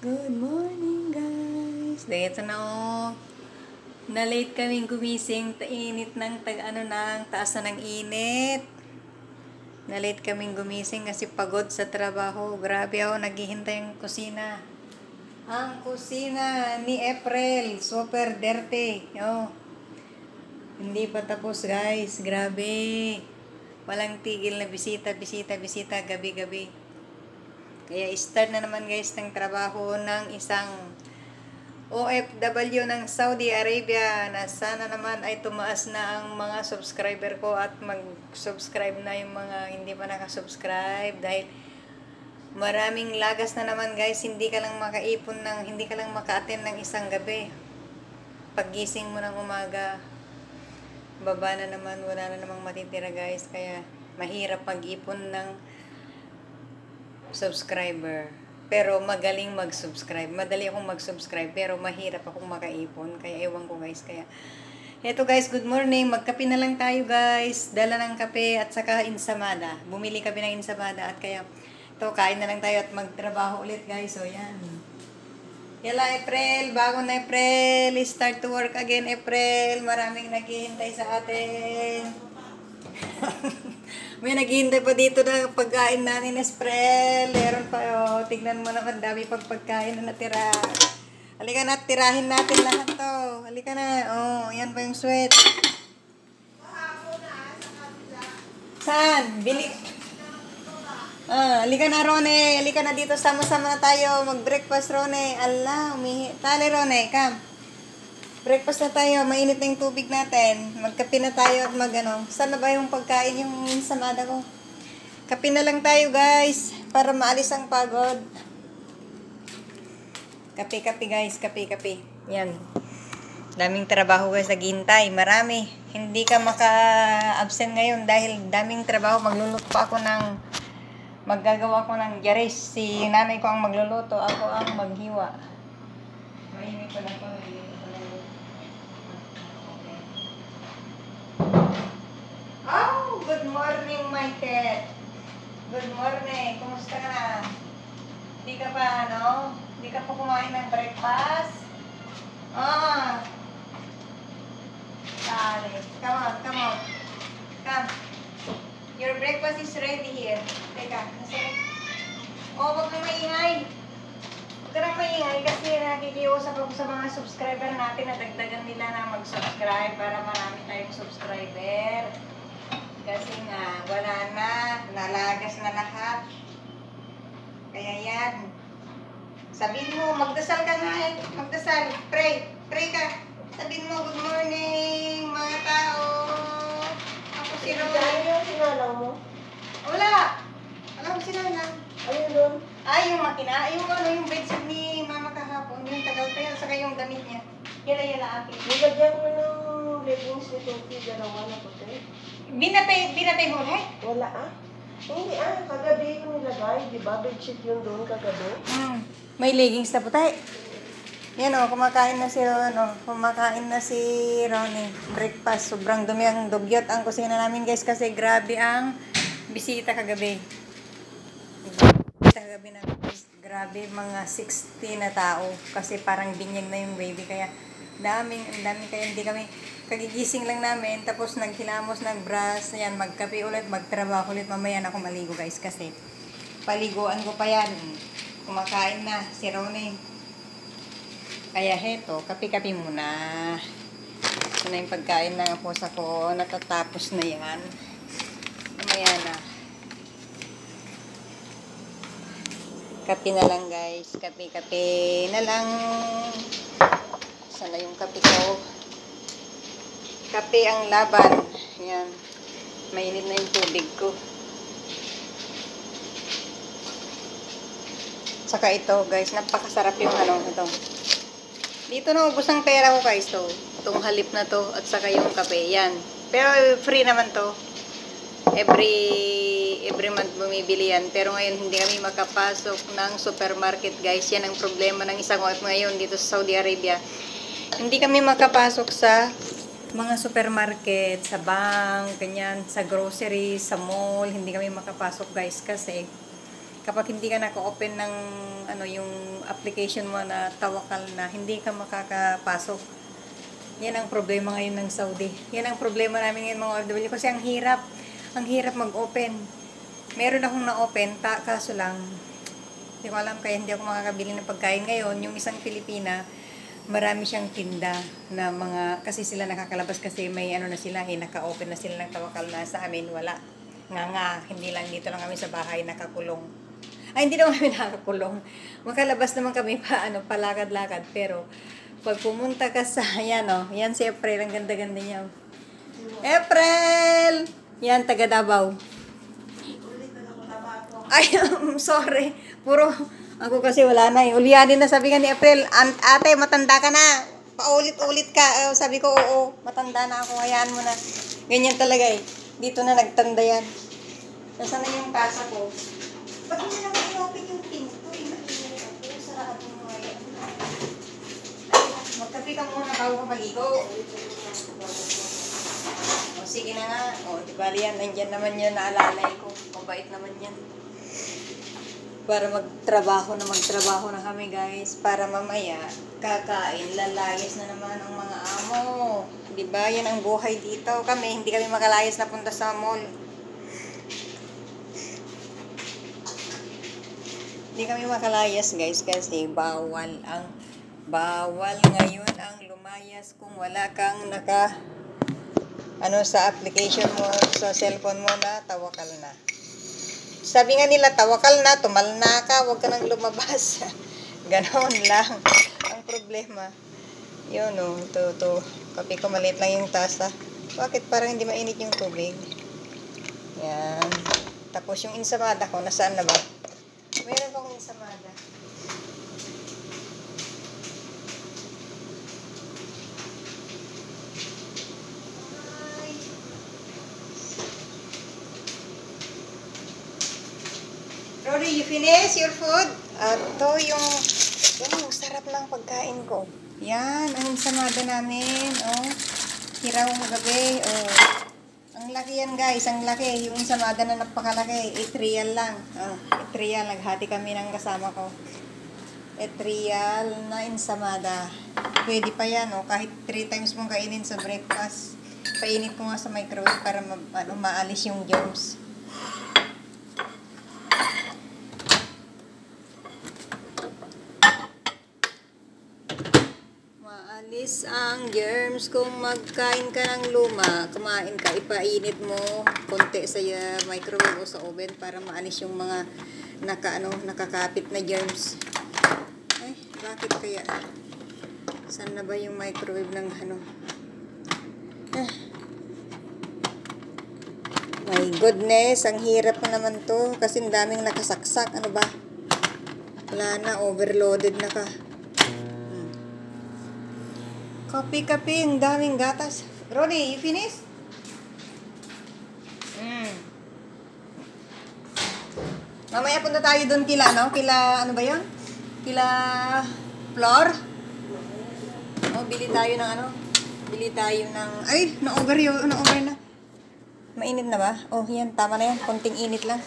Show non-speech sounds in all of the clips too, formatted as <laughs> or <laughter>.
Good morning, guys. Dito na oh. Na-late kaming gumising. Tainit ng tag ano nang taas na ng init. Na-late kaming gumising kasi pagod sa trabaho. Grabe ako, naghihintay ang kusina. Ang kusina ni April. Super dirty. Oh. Hindi pa tapos, guys. Grabe. Walang tigil na bisita, bisita, bisita, gabi-gabi. Kaya start na naman guys ng trabaho ng isang OFW ng Saudi Arabia na sana naman ay tumaas na ang mga subscriber ko at mag-subscribe na yung mga hindi pa nakasubscribe dahil maraming lagas na naman guys. Hindi ka lang makaipon ng hindi ka lang maka-attend ng isang gabi. Paggising mo ng umaga baba na naman wala na namang matitira guys. Kaya mahirap mag-ipon ng subscriber. Pero magaling mag-subscribe. Madali akong mag-subscribe pero mahirap akong makaipon. Kaya ewan ko guys. Kaya Eto guys, good morning. Magkape na lang tayo guys. Dala ng kape at saka insamada. Bumili kami ng insamada at kaya to kain na lang tayo at magtrabaho ulit guys. So yan. Yala April, bago na April. Start to work again April. Maraming naghihintay sa atin. <laughs> May naghihintay pa dito na pagkain natin, Esprel. Meron pa, oh. Tignan mo naman, dami pag pagkain na natira. Halika na, tirahin natin lahat to. Halika na. Oh, yan pa yung sweat. Saan? Bili. Ah, halika na, Rone. Halika na dito. Sama-sama na tayo. Mag-breakfast, Rone. Allah, umihi. Tali, Rone. Come. Breakfast na tayo, mainit na yung tubig natin. Magkape na tayo at magano. Sana ba yung pagkain yung samada ko? Kape na lang tayo guys, para maalis ang pagod. Kape, kape guys, kape, kape. Yan. Daming trabaho guys, naghihintay. Marami. Hindi ka maka-absent ngayon dahil daming trabaho. Magluluto pa ako ng maggagawa ko ng yaris. Si nanay ko ang magluluto, ako ang maghiwa. Mainit pa na ko. Oh, good morning, cat. Good morning. Kumusta ka na? Hindi ka pa, ano? Hindi ka pa kumain ng breakfast? Ah. Dale. Come on, come on. Come. Your breakfast is ready here. Teka, nasa... Oh, wag na maingay. Huwag ka na maingay kasi nakikiusap ako sa mga subscriber natin na dagdagan nila na mag-subscribe para marami tayong subscriber. Kasi nga, wala na. Nalagas na lahat. Kaya yan. Sabihin mo, magdasal ka nga eh. Magdasal. Pray. Pray ka. Sabihin mo, good morning, mga tao. Ako si Ron. Ano yung sinalaw mo? Wala. Alam ko sila na. Ayun doon. Ay, yung makina. Yung ano, yung bedsheet ni mama kahapon. Yung tagal tayo. Saka yung damit niya. Yala, yala, akin. Nilagyan mo ng leggings ni Toki, dalawa na puti. Binatay, binatay mo, eh? Wala ah. Hindi ah, kagabi yung nilagay, di ba? Bedsheet yun doon kagabi. Mm. May leggings na po tayo. Yan o, kumakain na si Ron, o. Kumakain na si Ronnie. Breakfast. Sobrang dumi ang dugyot ang kusina namin guys kasi grabe ang bisita kagabi. Bisita kagabi na grabe mga 60 na tao kasi parang binyag na yung baby kaya daming, ang daming kaya hindi kami kagigising lang namin tapos naghilamos, nagbrush, yan, magkape ulit, magtrabaho ulit, mamaya na ako maligo guys kasi paliguan ko pa yan. Kumakain na si Ronnie kaya heto, kapi-kapi muna. Ito na yung pagkain ng pusa ko natatapos na yan. Mamaya na. Kape na lang guys kape-kape na lang sana yung kape ko. Kape ang laban. Yan mainit na yung tubig ko. Saka ito guys napakasarap yung ano ito. Dito na ubos ang pera ko guys to. Itong halip na to at saka yung kape yan. Pero free naman to. Every every month bumibili yan. Pero ngayon hindi kami makapasok ng supermarket guys. Yan ang problema ng isang OF ngayon dito sa Saudi Arabia. Hindi kami makapasok sa mga supermarket, sa bank, ganyan, sa grocery, sa mall. Hindi kami makapasok guys kasi kapag hindi ka naka-open ng ano yung application mo na tawakal na, hindi ka makakapasok. Yan ang problema ngayon ng Saudi. Yan ang problema namin ngayon mga OFW kasi ang hirap, ang hirap mag-open. Meron akong na-open, kaso lang, hindi ko alam kaya hindi ako makakabili ng pagkain ngayon. Yung isang Pilipina, marami siyang tinda na mga, kasi sila nakakalabas kasi may ano na sila, eh, naka-open na sila ng tawakal na sa amin, wala. Nga nga, hindi lang dito lang kami sa bahay nakakulong. Ay, hindi naman kami <laughs> nakakulong. Makalabas naman kami pa, ano, palakad-lakad. Pero, pag pumunta ka sa, <laughs> yan o, yan si April, ang ganda-ganda niya. oh. April! Yan, taga Davao. Ay, um, <laughs> sorry. Puro, ako kasi wala na eh. Ulianin na sabi nga ni April, "An- ate, matanda ka na. Paulit-ulit ka. Eh, sabi ko, oo, matanda na ako. Hayaan mo na. Ganyan talaga eh. Dito na nagtanda yan. Nasaan na yung tasa ko? Ba't hindi na ma-open yung pinto? Sarado mo ngayon. Ay, Magkape ka muna bago ka maligo. O sige na nga. O, di ba yan, nandyan naman yun, naalalay ko. Mabait naman yan. Para magtrabaho na magtrabaho na kami guys. Para mamaya, kakain, lalayas na naman ang mga amo. Di ba? Yan ang buhay dito. Kami, hindi kami makalayas na punta sa mall. Hindi kami makalayas guys kasi bawal ang bawal ngayon ang lumayas kung wala kang naka ano sa application mo sa cellphone mo na tawakal na. Sabi nga nila tawakal na, tumalna ka, huwag ka nang lumabas. <laughs> Ganon lang ang problema. Yun o, to, to. Kape ko maliit lang yung tasa. Bakit parang hindi mainit yung tubig? Yan. Tapos yung insamada ko, nasaan na ba? Meron akong insamada. Rory, you finish your food? Ato yung, yan ang sarap ng pagkain ko. Yan, ang insamada namin. Oh, hiraw mo gabi. Oh. Ang laki yan guys, ang laki. Yung insamada na napakalaki. Etrial lang. Oh, etrial. Naghati kami ng kasama ko. Etrial na insamada. Pwede pa yan, oh. Kahit 3 times mong kainin sa breakfast. Painit ko nga sa microwave para ma ano, maalis yung germs. Maalis ang germs kung magkain ka ng luma, kumain ka, ipainit mo konti sa uh, microwave o sa oven para maalis yung mga naka, ano, nakakapit na germs. Ay, bakit kaya? Saan na ba yung microwave ng ano? Ah. My goodness, ang hirap na naman to kasi daming nakasaksak. Ano ba? Wala na, overloaded na ka. Kape-kape, ang daming gatas. Ronnie, you finish? Mm. Mamaya punta tayo doon kila, no? Kila, ano ba yun? Kila Flor? Oh, bili tayo ng ano? Bili tayo ng... Ay, na-over yun. Na-over na. Mainit na ba? Oh, yan. Tama na yan. Konting init lang.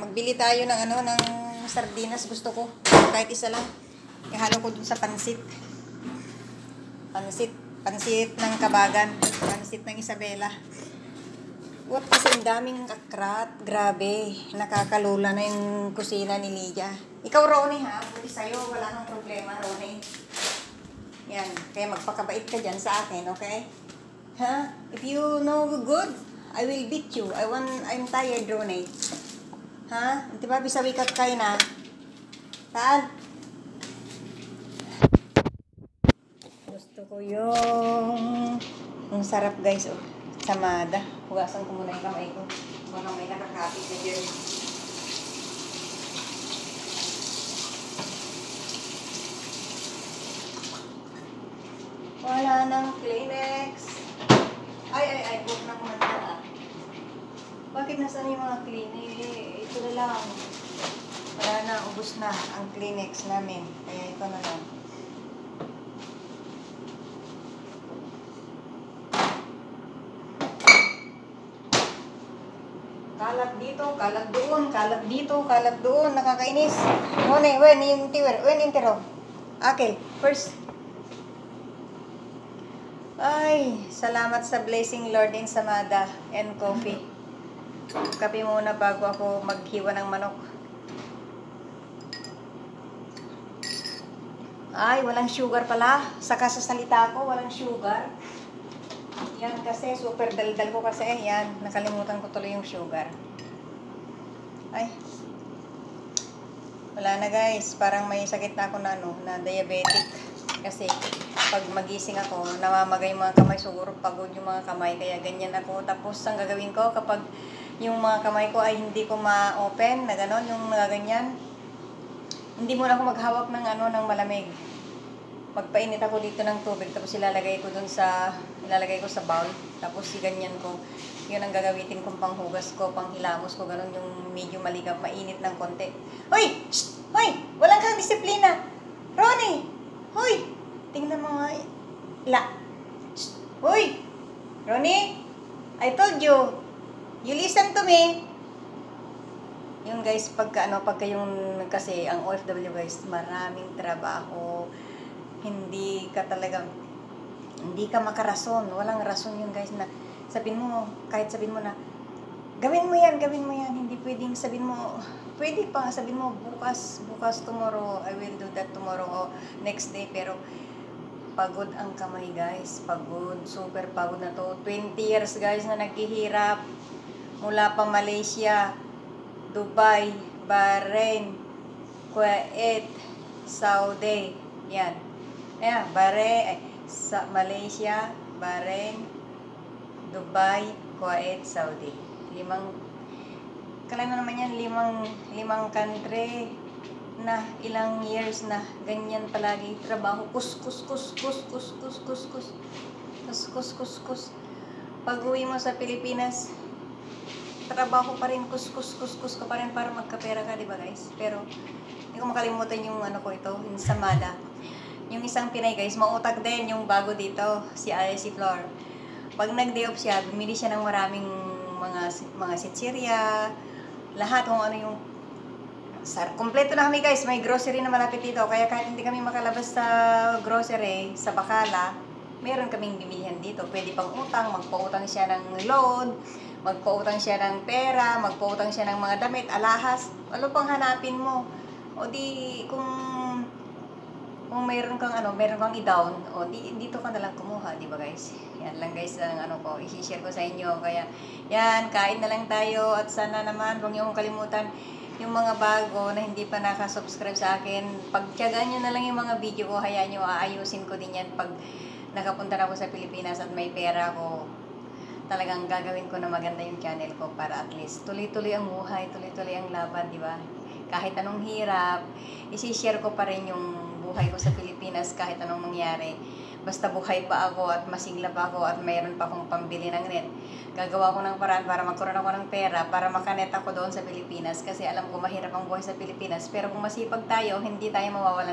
Magbili tayo ng ano, ng sardinas. Gusto ko. Kahit isa lang. Ihalo ko dun sa pansit. Pansit. Pansit ng Kabagan. Pansit ng Isabela. What kasi ang daming akrat. Grabe. Nakakalula na yung kusina ni Lydia. Ikaw, Ronnie, ha? Buti sa'yo. Wala nang problema, Ronnie. Yan. Kaya magpakabait ka dyan sa akin, okay? Ha? If you know good, I will beat you. I want, I'm tired, Ronnie. Ha? Di ba, bisawikat kayo na? Saan? Gusto ko yung... Ang sarap, guys. Oh. Samada. Hugasan ko muna yung kamay ko. Baka may nakakapit na dyan. Wala nang Kleenex. Ay, ay, ay. Huwag na muna ah. Bakit nasaan yung mga Kleenex? Ito na lang. Wala na, ubus na ang Kleenex namin. Kaya ito na lang. Kalat dito, kalat doon, kalat dito, kalat doon. Nakakainis. Muna, when yung tiwer, when yung tiro. Okay, first. Ay, salamat sa blessing Lord in Samada and coffee. Kape muna bago ako maghiwa ng manok. Ay, walang sugar pala. Saka sa salita ko, walang sugar. Yan kasi, super daldal ko kasi. Yan, nakalimutan ko tuloy yung sugar. Ay. Wala na guys. Parang may sakit na ako na ano, na diabetic. Kasi pag magising ako, namamagay yung mga kamay. Siguro pagod yung mga kamay. Kaya ganyan ako. Tapos ang gagawin ko kapag yung mga kamay ko ay hindi ko ma-open na gano'n, yung nagaganyan. Hindi muna ako maghawak ng ano, ng malamig magpainit ako dito ng tubig tapos ilalagay ko dun sa ilalagay ko sa bowl. Tapos ganyan ko. Yun ang gagamitin kong panghugas ko panghilamos ko ganun yung medyo maligap mainit ng konti. Hoy! Hoy! Walang kang disiplina! Ronnie! Hoy! Tingnan mo nga la. Hoy! Ronnie! I told you. You listen to me. Yun guys pagka ano pagka yung kasi ang OFW guys maraming trabaho hindi ka talagang hindi ka makarason. Walang rason yun guys na sabihin mo kahit sabihin mo na gawin mo yan gawin mo yan. Hindi pwedeng sabihin mo pwede pa sabihin mo bukas bukas tomorrow I will do that tomorrow o next day. Pero pagod ang kamay guys. Pagod. Super pagod na to. 20 years guys na naghihirap mula pa Malaysia Dubai Bahrain Kuwait Saudi. Yan Ayan, Bahrain, ay, sa Malaysia, Bahrain, Dubai, Kuwait, Saudi. Limang, kailan na naman yan, limang, limang country na ilang years na ganyan palagi trabaho. Kus, kus, kus, kus, kus, kus, kus, kus, kus, kus, kus, kus. Pag uwi mo sa Pilipinas, trabaho pa rin, kus, kus, kus, kus ka pa rin para magkapera ka, di ba guys? Pero, hindi ko makalimutan yung ano ko ito, yung Samada. Yung isang Pinay guys, mautag din yung bago dito, si si Flor. Pag nag-day off siya, bumili siya ng maraming mga mga sitsirya, lahat kung ano yung Sar, kompleto na kami guys, may grocery na malapit dito. Kaya kahit hindi kami makalabas sa grocery, sa Bakala, meron kaming bibilihan dito. Pwede pang utang, magpautang siya ng load, magpautang siya ng pera, magpautang siya ng mga damit, alahas. Ano pang hanapin mo? O di, kung kung mayroon kang ano, mayroon kang i-down, o di, dito ka na lang kumuha, di ba guys? Yan lang guys ang ano ko, i-share ko sa inyo. Kaya, yan, kain na lang tayo at sana naman, huwag niyo kalimutan yung mga bago na hindi pa nakasubscribe sa akin. Pagtyagaan nyo na lang yung mga video ko, hayaan nyo, aayusin ko din yan pag nakapunta na ako sa Pilipinas at may pera ko. Talagang gagawin ko na maganda yung channel ko para at least tuloy-tuloy ang buhay, tuloy-tuloy ang laban, di ba? Kahit anong hirap, isi-share ko pa rin yung buhay ko sa Pilipinas kahit anong mangyari. Basta buhay pa ako at masigla pa ako at mayroon pa akong pambili ng net. Gagawa ko ng paraan para magkaroon ako ng pera para makanet ako doon sa Pilipinas kasi alam ko mahirap ang buhay sa Pilipinas. Pero kung masipag tayo, hindi tayo mawawalan